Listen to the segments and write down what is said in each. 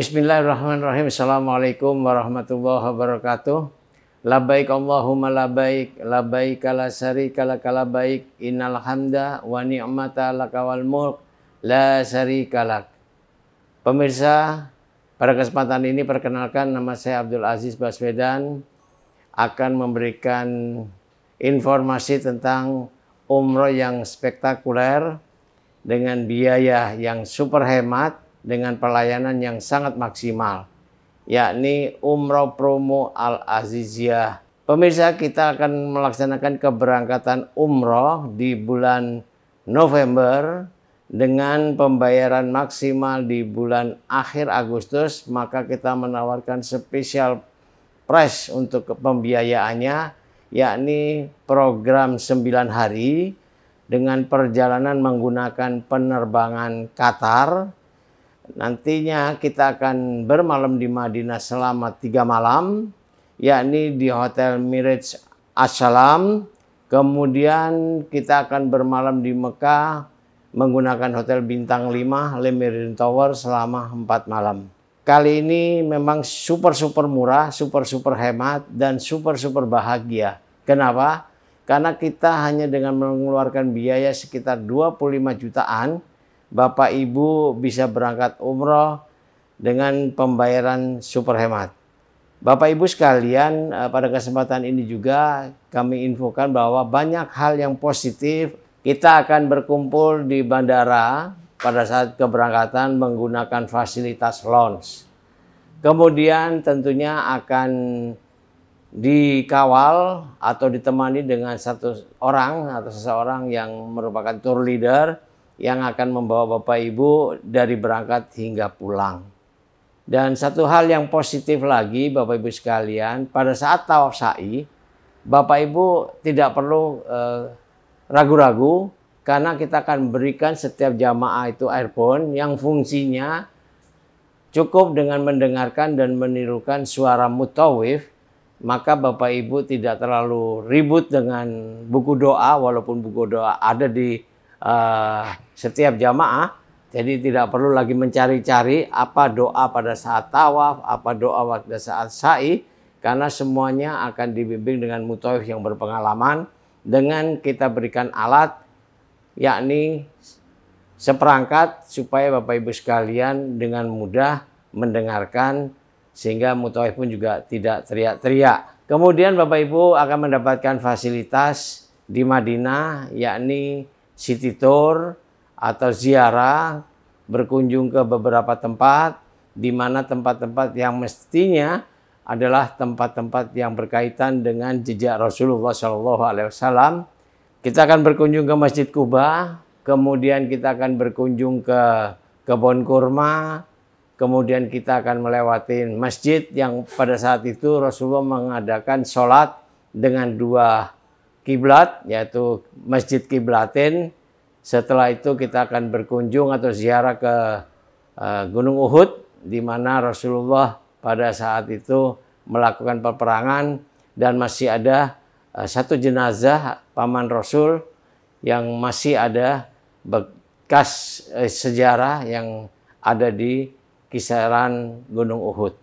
Bismillahirrahmanirrahim. Assalamualaikum warahmatullahi wabarakatuh. Labaik Allahumma labaik, labaik la syarika laka labaik, innal hamda wa ni'mata laka wal mulk, la syarika lak. Pemirsa, pada kesempatan ini perkenalkan nama saya Abdul Aziz Baswedan akan memberikan informasi tentang umroh yang spektakuler dengan biaya yang super hemat dengan pelayanan yang sangat maksimal yakni umroh promo Al Aziziyah. Pemirsa kita akan melaksanakan keberangkatan umroh di bulan November dengan pembayaran maksimal di bulan akhir Agustus maka kita menawarkan spesial price untuk pembiayaannya yakni program 9 hari dengan perjalanan menggunakan penerbangan Qatar Nantinya kita akan bermalam di Madinah selama tiga malam, yakni di Hotel Miraj Assalam. Kemudian kita akan bermalam di Mekah menggunakan Hotel Bintang 5 Le Tower selama empat malam. Kali ini memang super-super murah, super-super hemat, dan super-super bahagia. Kenapa? Karena kita hanya dengan mengeluarkan biaya sekitar 25 jutaan, Bapak Ibu bisa berangkat umroh dengan pembayaran super hemat. Bapak Ibu sekalian, eh, pada kesempatan ini juga kami infokan bahwa banyak hal yang positif. Kita akan berkumpul di bandara pada saat keberangkatan menggunakan fasilitas lounge. Kemudian tentunya akan dikawal atau ditemani dengan satu orang atau seseorang yang merupakan tour leader yang akan membawa Bapak Ibu dari berangkat hingga pulang. Dan satu hal yang positif lagi Bapak Ibu sekalian, pada saat tawaf sa'i, Bapak Ibu tidak perlu eh, ragu-ragu eh, karena kita akan berikan setiap jamaah itu earphone yang fungsinya cukup dengan mendengarkan dan menirukan suara mutawif, maka Bapak Ibu tidak terlalu ribut dengan buku doa walaupun buku doa ada di uh, setiap jamaah. Jadi tidak perlu lagi mencari-cari apa doa pada saat tawaf, apa doa pada saat sa'i, karena semuanya akan dibimbing dengan mutawif yang berpengalaman dengan kita berikan alat yakni seperangkat supaya Bapak Ibu sekalian dengan mudah mendengarkan sehingga mutawif pun juga tidak teriak-teriak. Kemudian Bapak Ibu akan mendapatkan fasilitas di Madinah yakni city tour atau ziarah berkunjung ke beberapa tempat di mana tempat-tempat yang mestinya adalah tempat-tempat yang berkaitan dengan jejak Rasulullah Shallallahu Alaihi Wasallam. Kita akan berkunjung ke Masjid Kuba, kemudian kita akan berkunjung ke kebun kurma, kemudian kita akan melewati masjid yang pada saat itu Rasulullah mengadakan sholat dengan dua kiblat yaitu Masjid Kiblatin. Setelah itu kita akan berkunjung atau ziarah ke uh, Gunung Uhud di mana Rasulullah pada saat itu melakukan peperangan dan masih ada uh, satu jenazah paman Rasul yang masih ada bekas uh, sejarah yang ada di kisaran Gunung Uhud.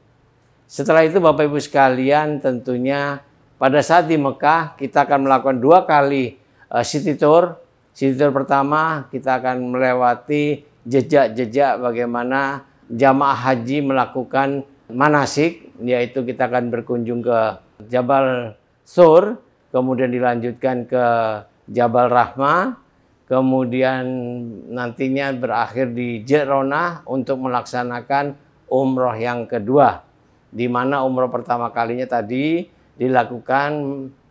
Setelah itu Bapak Ibu sekalian tentunya pada saat di Mekah kita akan melakukan dua kali uh, city tour. City tour pertama kita akan melewati jejak-jejak bagaimana jamaah haji melakukan manasik, yaitu kita akan berkunjung ke Jabal Sur, kemudian dilanjutkan ke Jabal Rahmah, kemudian nantinya berakhir di Jerona untuk melaksanakan umroh yang kedua. Di mana umroh pertama kalinya tadi dilakukan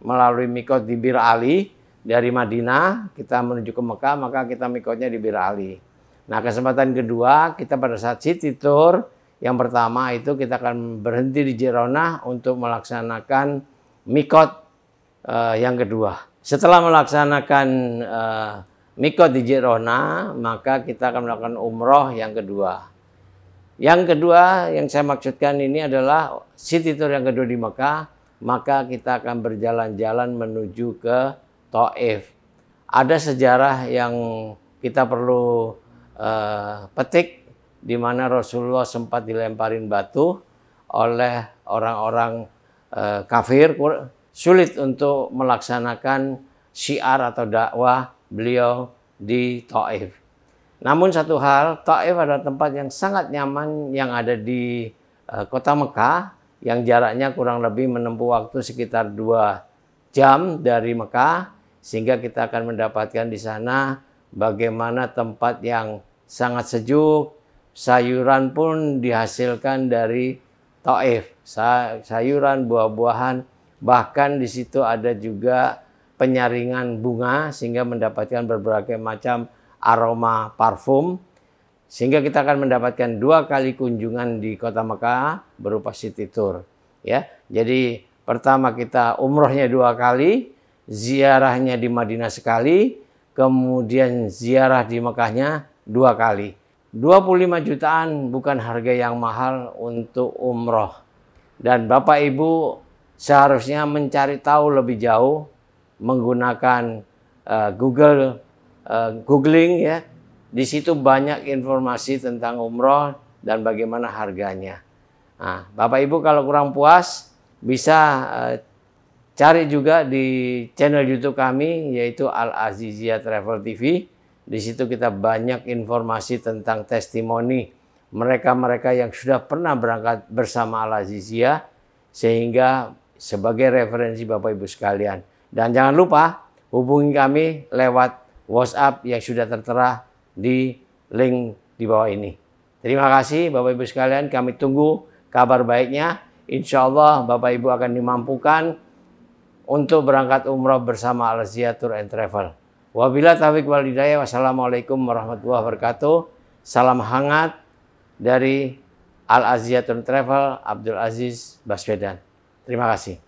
melalui mikot di Bir Ali dari Madinah kita menuju ke Mekah maka kita mikotnya di Bir Ali. Nah kesempatan kedua kita pada saat city tour yang pertama itu kita akan berhenti di Jerona untuk melaksanakan mikot uh, yang kedua. Setelah melaksanakan uh, mikot di Jerona maka kita akan melakukan umroh yang kedua. Yang kedua yang saya maksudkan ini adalah city tour yang kedua di Mekah maka kita akan berjalan-jalan menuju ke Taif. Ada sejarah yang kita perlu uh, petik di mana Rasulullah sempat dilemparin batu oleh orang-orang uh, kafir sulit untuk melaksanakan syiar atau dakwah beliau di Taif. Namun satu hal, Taif adalah tempat yang sangat nyaman yang ada di uh, kota Mekah yang jaraknya kurang lebih menempuh waktu sekitar dua jam dari Mekah sehingga kita akan mendapatkan di sana bagaimana tempat yang sangat sejuk, sayuran pun dihasilkan dari Taif, sayuran, buah-buahan, bahkan di situ ada juga penyaringan bunga sehingga mendapatkan berbagai macam aroma parfum sehingga kita akan mendapatkan dua kali kunjungan di kota Mekah berupa city tour ya jadi pertama kita umrohnya dua kali ziarahnya di Madinah sekali kemudian ziarah di Mekahnya dua kali. 25 jutaan bukan harga yang mahal untuk umroh. Dan Bapak Ibu seharusnya mencari tahu lebih jauh menggunakan uh, Google uh, googling ya. Di situ banyak informasi tentang umroh dan bagaimana harganya. Nah, Bapak Ibu kalau kurang puas bisa uh, Cari juga di channel YouTube kami yaitu Al Azizia Travel TV. Di situ kita banyak informasi tentang testimoni mereka-mereka yang sudah pernah berangkat bersama Al Azizia sehingga sebagai referensi Bapak Ibu sekalian. Dan jangan lupa hubungi kami lewat WhatsApp yang sudah tertera di link di bawah ini. Terima kasih Bapak Ibu sekalian, kami tunggu kabar baiknya. Insya Allah Bapak Ibu akan dimampukan untuk berangkat umroh bersama Al Tour and Travel. Wabila taufiq wal hidayah. Wassalamualaikum warahmatullahi wabarakatuh. Salam hangat dari Al Tour and Travel Abdul Aziz Baswedan. Terima kasih.